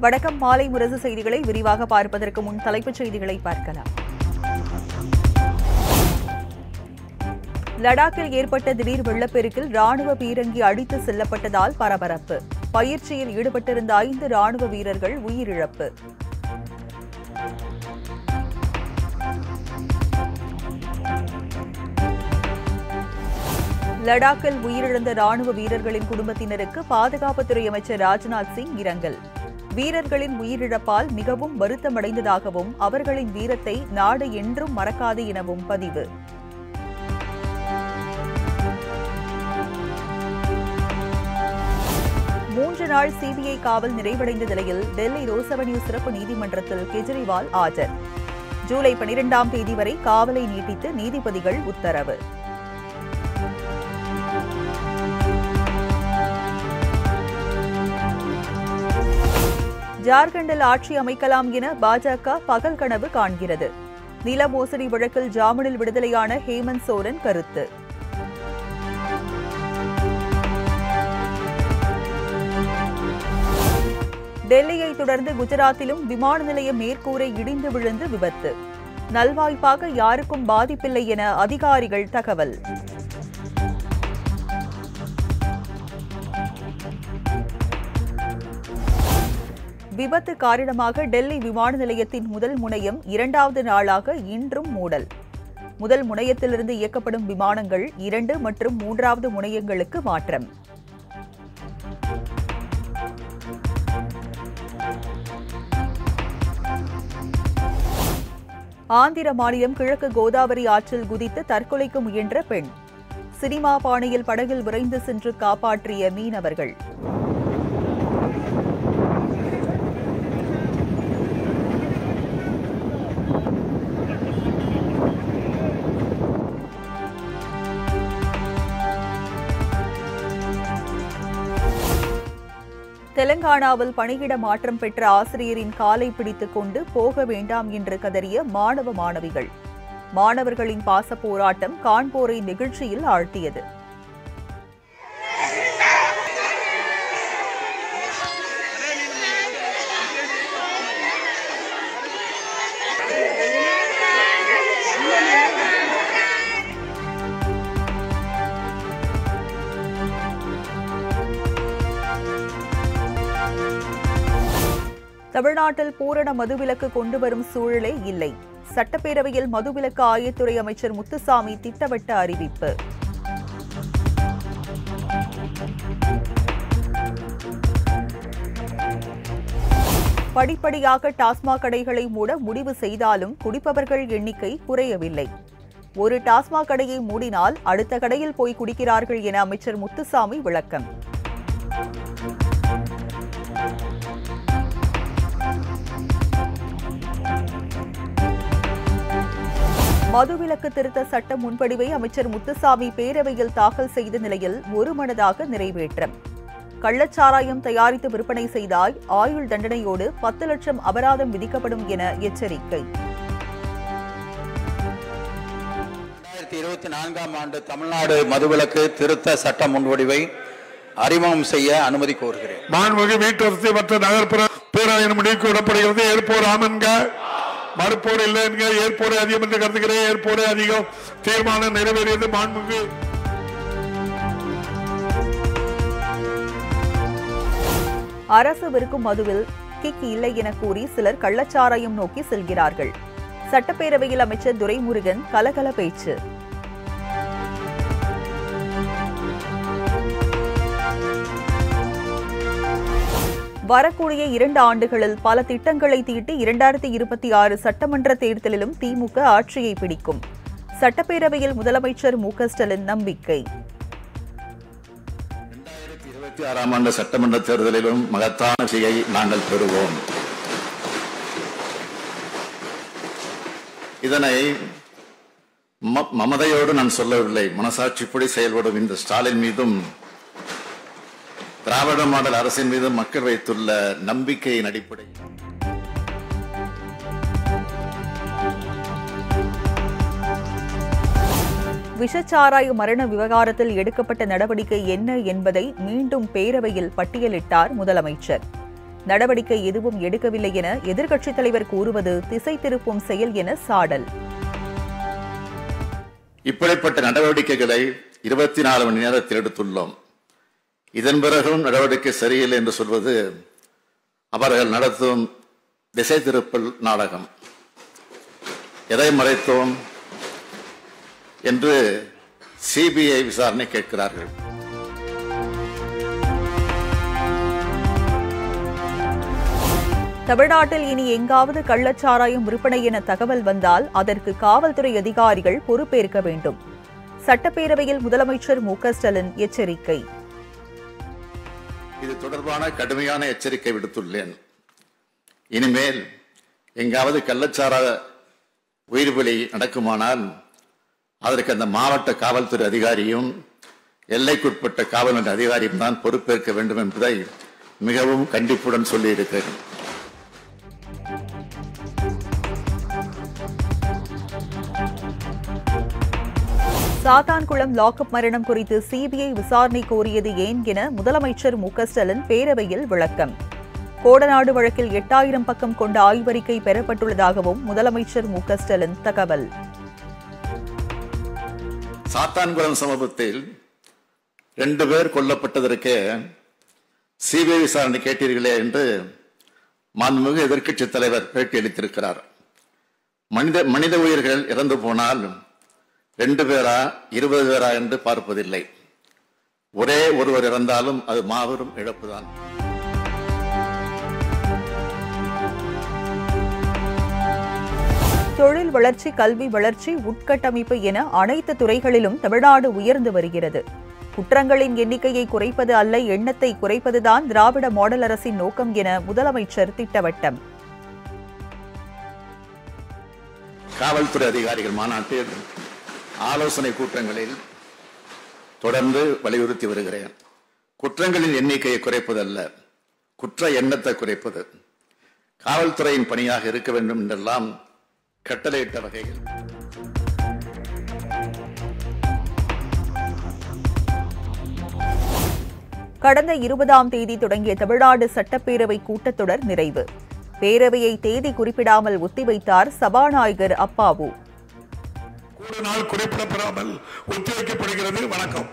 வடக்கம் மாலை முரசு செய்திகளை விரிவாக பார்ப்பதற்கு முன் தலைப்புச் செய்திகளை பார்க்கலாம். லடாக்கில் ஏற்பட்ட திடீர் வெள்ளப்பெருக்கில் ராணுவ பீரங்கி அடித்து செல்லப்பட்டதால் பரபரப்பு. பயிற்சியில் ஈடுபட்டிருந்த ஐந்து ராணுவ வீரர்கள் உயிரிழப்பு. லடாக்கில் உயிரிழந்த ராணுவ வீரர்களின் குடும்பத்தினருக்கு பாதுகாப்புத்துறை அமைச்சர் ராஜ்நாத் சிங் இரங்கல். வீரர்களின் உயிரிழப்பால் மிகவும் வருத்தமடைந்ததாகவும் அவர்களின் வீரத்தை நாடு என்றும் மறக்காது எனவும் பதிவு. மூன்று நாள் சிபிஐ காவல் நிறைவடைந்த நிலையில் டெல்லி ரோசவன்யூ சிறப்பு நீதிமன்றத்தில் கெஜ்ரிவால் ஆஜர். ஜூலை பனிரெண்டாம் தேதி வரை காவலை நீட்டித்து நீதிபதிகள் உத்தரவு. ஜார்க்கண்டில் ஆட்சி அமைக்கலாம் என பாஜக பகல் கனவு காண்கிறது. நில மோசடி வழக்கில் ஜாமீனில் விடுதலையான ஹேமந்த் சோரன் கருத்து. டெல்லியை தொடர்ந்து குஜராத்திலும் விமான நிலைய மேற்கூரை இடிந்து விழுந்து விபத்து. நல்வாய்ப்பாக யாருக்கும் பாதிப்பில்லை என அதிகாரிகள் தகவல். விபத்து காரணமாக டெல்லி விமான நிலையத்தின் முதல் முனையம் இரண்டாவது நாளாக இன்றும் மூடல். முதல் முனையத்திலிருந்து இயக்கப்படும் விமானங்கள் இரண்டு மற்றும் மூன்றாவது முனையங்களுக்கு மாற்றம். ஆந்திர மாநிலம் கிழக்கு கோதாவரி ஆற்றில் குதித்து தற்கொலைக்கு முயன்ற பெண். சினிமா பாணியில் படகில் விரைந்து சென்று காப்பாற்றிய மீனவர்கள். தெலங்கானாவில் பணியிட மாற்றம் பெற்ற ஆசிரியரின் காலை பிடித்துக் கொண்டு போக வேண்டாம் என்று கதறிய மாணவ மாணவிகள். மாணவர்களின் பாச போராட்டம் காண்போரை நெகிழ்ச்சியில் ஆழ்த்தியது. தமிழ்நாட்டில் பூரண மதுவிலக்கு கொண்டு வரும் சூழலே இல்லை. சட்டப்பேரவையில் மதுவிலக்கு ஆயத்துறை அமைச்சர் முத்துசாமி திட்டவட்ட அறிவிப்பு. படிப்படியாக டாஸ்மாக் கடைகளை மூட முடிவு செய்தாலும் குடிப்பவர்கள் எண்ணிக்கை குறையவில்லை. ஒரு டாஸ்மாக் கடையை மூடினால் அடுத்த கடையில் போய் குடிக்கிறார்கள் என அமைச்சர் முத்துசாமி விளக்கம். மதுவிலக்கு திருத்த சட்ட முன்வடிவை அமைச்சர் முத்துசாமி பேரவையில் தாக்கல் செய்த நிலையில் ஒருமனதாக நிறைவேற்றம். கள்ளச்சாராயம் தயாரித்து விற்பனை செய்தால் ஆயுள் தண்டனையோடு பத்து லட்சம் அபராதம் விதிக்கப்படும் என எச்சரிக்கை. இருபத்தி நான்காம் ஆண்டு தமிழ்நாடு மதுவிலக்கு திருத்த சட்ட முன்வடிவை அறிமுகம் செய்ய அனுமதி கோருகிறேன். மாண்புமிகு வீட்டரசு மற்ற நகர்ப்புற பேராயணம் முடிவுக்கு விடப்படுகிறது. ஏற்போர் ஆமன்க மறுப்போர் இல்லை என்கிற ஏற்போரே அதிகம் என்று கருதுகிறேன். ஏற்போரே அதிகம் தீர்மானம் நிறைவேறியது மாண்புக்கு அரசு விற்கும் மதுவில் கிக் இல்லை என கூறி சிலர் கள்ளச்சாராயம் நோக்கி செல்கிறார்கள். சட்டப்பேரவையில் அமைச்சர் துரைமுருகன் கலகல பேச்சு. வரக்கூடிய இரண்டு ஆண்டுகளில் பல திட்டங்களை தீட்டி இரண்டாயிரத்தி இருபத்தி ஆறு சட்டமன்ற தேர்தலிலும் திமுக ஆட்சியை பிடிக்கும். சட்டப்பேரவையில் முதலமைச்சர் மு ஸ்டாலின் நம்பிக்கை. இருபத்தி ஆறாம் ஆண்டு சட்டமன்ற தேர்தலிலும் மகத்தான வெற்றியை நாங்கள் பெறுவோம். இதனை மமதையோடு நான் சொல்லவில்லை. மனசாட்சிப்படி செயல்படும் இந்த ஸ்டாலின் மீதும் திராவிட மாடல் அரசின் மீது மக்கள் வைத்துள்ள நம்பிக்கையின் அடிப்படையில். விஷச்சாராய மரண விவகாரத்தில் எடுக்கப்பட்ட நடவடிக்கை என்ன என்பதை மீண்டும் பேரவையில் பட்டியலிட்டார் முதலமைச்சர். நடவடிக்கை எதுவும் எடுக்கவில்லை என எதிர்க்கட்சித் தலைவர் கூறுவது திசை திருப்பும் செயல் என சாடல். இப்படிப்பட்ட நடவடிக்கைகளை இருபத்தி நாலு மணி நேரத்தில் எடுத்துள்ளோம். இதன் பிறகும் நடவடிக்கை சரியில்லை என்று சொல்வது அவர்கள் நடத்தும் திசை திருப்பல் நாடகம். எதை மறைத்தோம் என்று சிபிஐ விசாரணை கேட்கிறார்கள். தமிழ்நாட்டில் இனி எங்காவது கள்ளச்சாராயம் விற்பனை என தகவல் வந்தால் அதற்கு காவல்துறை அதிகாரிகள் பொறுப்பேற்க வேண்டும். சட்டப்பேரவையில் முதலமைச்சர் மு ஸ்டாலின் எச்சரிக்கை. இது தொடர்பான கடுமையான எச்சரிக்கை விடுத்துள்ளேன். இனிமேல் எங்காவது கள்ளச்சார உயிர்வெளி நடக்குமானால் அதற்கு அந்த மாவட்ட காவல்துறை அதிகாரியும் எல்லைக்குட்பட்ட காவல்துறை அதிகாரியும் தான் பொறுப்பேற்க வேண்டும் என்பதை மிகவும் கண்டிப்புடன் சொல்லியிருக்கிறேன். சாத்தான்குளம் லாக்அப் மரணம் குறித்து சிபிஐ விசாரணை கோரியது ஏன் என முதலமைச்சர் மு ஸ்டாலின் பேரவையில் விளக்கம். கோடநாடு வழக்கில் எட்டாயிரம் பக்கம் கொண்ட ஆய்வறிக்கை பெறப்பட்டுள்ளதாகவும் முதலமைச்சர் மு ஸ்டாலின் தகவல். சாத்தான்குளம் சமூகத்தில் ரெண்டு பேர் கொல்லப்பட்டதற்கு சிபிஐ விசாரணை கேட்டீர்களே என்று மாண்புமிகு எதிர்க்கட்சி தலைவர் பேட்டியளித்திருக்கிறார் மனித மனித உயிர்கள் இறந்து போனால் ரெண்டு பேரா இருபது பேரா என்று பார்ப்பதில்லை. ஒரே ஒருவர் இறந்தாலும் அது மாபெரும் இழப்புதான். தொழில் வளர்ச்சி கல்வி வளர்ச்சி உட்கட்டமைப்பு என அனைத்து துறைகளிலும் தமிழ்நாடு உயர்ந்து வருகிறது. குற்றங்களின் எண்ணிக்கையை குறைப்பது அல்ல எண்ணத்தை குறைப்பதுதான் திராவிட மாடல் அரசின் நோக்கம் என முதலமைச்சர் திட்டவட்டம். காவல்துறை அதிகாரிகள் மாநாட்டில் ஆலோசனை கூட்டங்களில் தொடர்ந்து வலியுறுத்தி வருகிறேன். குற்றங்களின் எண்ணிக்கையை குறைப்பதல்ல. குற்ற எண்ணத்தை குறைப்பது. காவல்துறையின் பணியாக இருக்க வேண்டும் என்றெல்லாம் கட்டளையிட்ட வகையில். கடந்த இருபதாம் தேதி தொடங்கிய தமிழ்நாடு சட்டப்பேரவை கூட்டத்தொடர் நிறைவு. பேரவையை தேதி குறிப்பிடாமல் ஒத்திவைத்தார் சபாநாயகர் அப்பாவு. கூட நாள் குறிப்பிடப்படாமல் ஒத்திவைக்கப்படுகிறது வணக்கம்.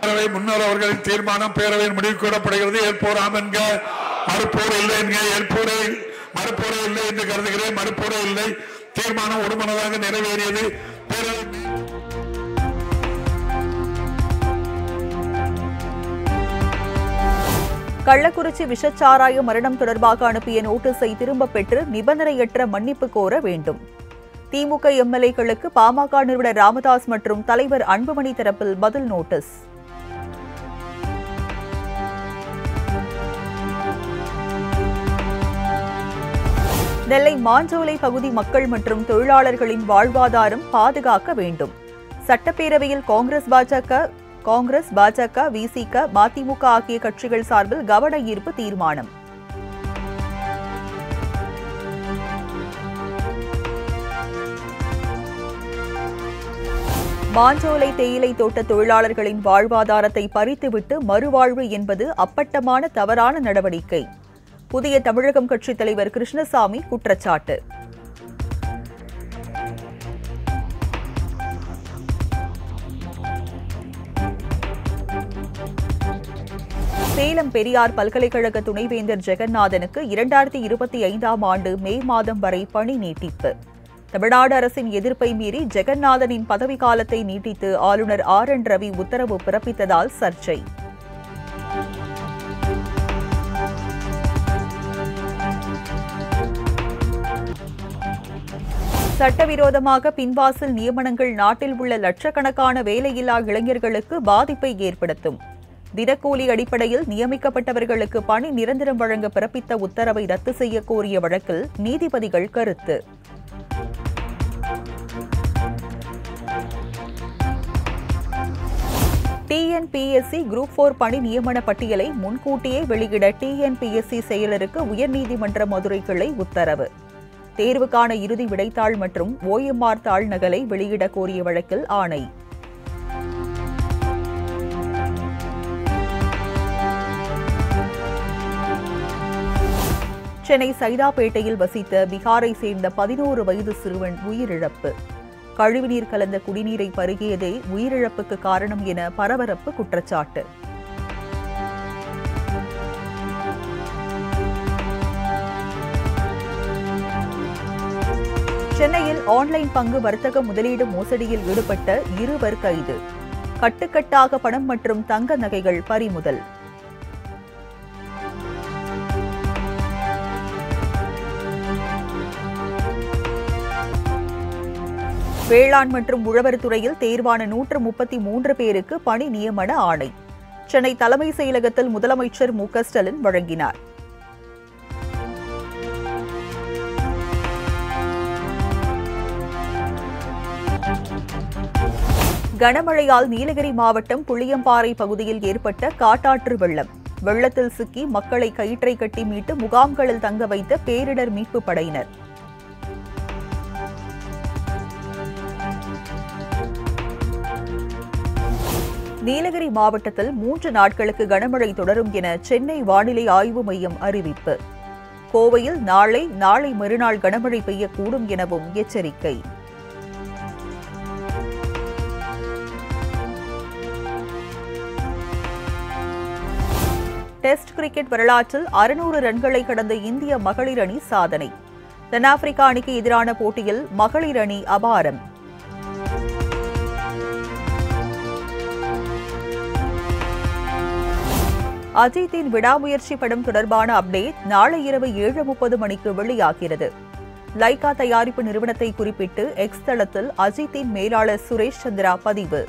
பேரவை முன்னர் அவர்களின் தீர்மானம் பேரவையின் முடிவு கூறப்படுகிறது. ஏற்போராம் என்க மறுப்போர் இல்லை என்க ஏற்போரே மறுப்போரே இல்லை என்று கருதுகிறேன். மறுப்போரே இல்லை. தீர்மானம் ஒருமனதாக நிறைவேறியது. பேரவை கள்ளக்குறிச்சி விஷச்சாராய மரணம் தொடர்பாக அனுப்பிய நோட்டீஸை திரும்ப பெற்று நிபந்தனையற்ற மன்னிப்பு கோர வேண்டும். திமுக எம்எல்ஏக்களுக்கு பாமக நிறுவனர் ராமதாஸ் மற்றும் தலைவர் அன்புமணி தரப்பில் பதில் நோட்டீஸ். நெல்லை மாஞ்சோலை பகுதி மக்கள் மற்றும் தொழிலாளர்களின் வாழ்வாதாரம் பாதுகாக்க வேண்டும். சட்டப்பேரவையில் காங்கிரஸ் பாஜக காங்கிரஸ் பாஜக விசிக மதிமுக ஆகிய கட்சிகள் சார்பில் கவன ஈர்ப்பு தீர்மானம். மாஞ்சோலை தேயிலை தோட்ட தொழிலாளர்களின் வாழ்வாதாரத்தை பறித்துவிட்டு மறுவாழ்வு என்பது அப்பட்டமான தவறான நடவடிக்கை. புதிய தமிழகம் கட்சித் தலைவர் கிருஷ்ணசாமி குற்றச்சாட்டு. சேலம் பெரியார் பல்கலைக்கழக துணைவேந்தர் ஜெகநாதனுக்கு இரண்டாயிரத்தி இருபத்தி ஐந்தாம் ஆண்டு மே மாதம் வரை பணி நீட்டிப்பு. தமிழ்நாடு அரசின் எதிர்ப்பை மீறி ஜெகநாதனின் பதவி காலத்தை நீட்டித்து ஆளுநர் ஆர் என் ரவி உத்தரவு பிறப்பித்ததால் சர்ச்சை. சட்டவிரோதமாக பின்வாசல் நியமனங்கள் நாட்டில் உள்ள லட்சக்கணக்கான வேலையில்லா இளைஞர்களுக்கு பாதிப்பை ஏற்படுத்தும். தினக்கூலி அடிப்படையில் நியமிக்கப்பட்டவர்களுக்கு பணி நிரந்தரம் வழங்க பிறப்பித்த உத்தரவை ரத்து செய்ய கோரிய வழக்கில் நீதிபதிகள் கருத்து. டிஎன்பிஎஸ்சி குரூப் போர் பணி நியமன பட்டியலை முன்கூட்டியே வெளியிட டிஎன்பிஎஸ்சி செயலருக்கு உயர்நீதிமன்ற மதுரை கிளை உத்தரவு. தேர்வுக்கான இறுதி விடைத்தாள் மற்றும் ஓஎம்ஆர் தாள் நகலை வெளியிட கோரிய வழக்கில் ஆணை. சென்னை சைதாப்பேட்டையில் வசித்த பீகாரை சேர்ந்த பதினோரு வயது சிறுவன் உயிரிழப்பு. கழிவுநீர் கலந்த குடிநீரை பருகியதே உயிரிழப்புக்கு காரணம் என பரபரப்பு குற்றச்சாட்டு. சென்னையில் ஆன்லைன் பங்கு வர்த்தக முதலீடு மோசடியில் ஈடுபட்ட இருவர் கைது. கட்டுக்கட்டாக பணம் மற்றும் தங்க நகைகள் பறிமுதல். வேளாண் மற்றும் உழவர் துறையில் தேர்வான நூற்று முப்பத்தி மூன்று பேருக்கு பணி நியமன ஆணை. சென்னை தலைமை செயலகத்தில் முதலமைச்சர் மு க ஸ்டாலின் வழங்கினார். கனமழையால் நீலகிரி மாவட்டம் புளியம்பாறை பகுதியில் ஏற்பட்ட காட்டாற்று வெள்ளம். வெள்ளத்தில் சிக்கி மக்களை கயிற்றை கட்டி மீட்டு முகாம்களில் தங்க வைத்த பேரிடர் மீட்பு படையினர். நீலகிரி மாவட்டத்தில் மூன்று நாட்களுக்கு கனமழை தொடரும் என சென்னை வானிலை ஆய்வு மையம் அறிவிப்பு. கோவையில் நாளை நாளை மறுநாள் கனமழை பெய்யக்கூடும் எனவும் எச்சரிக்கை. டெஸ்ட் கிரிக்கெட் வரலாற்றில் அறுநூறு ரன்களை கடந்த இந்திய மகளிர் அணி சாதனை. தென்னாப்பிரிக்கா அணிக்கு எதிரான போட்டியில் மகளிர் அணி அபாரம். அஜித்தின் விடாமுயற்சி படம் தொடர்பான அப்டேட் நாளை இரவு ஏழு முப்பது மணிக்கு வெளியாகிறது. லைகா தயாரிப்பு நிறுவனத்தை குறிப்பிட்டு எக்ஸ் தளத்தில் அஜித்தின் மேலாளர் சுரேஷ் சந்திரா பதிவு.